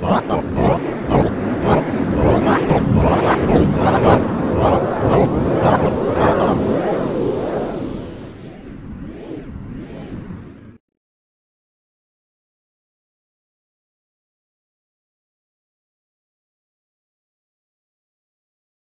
What the fuck?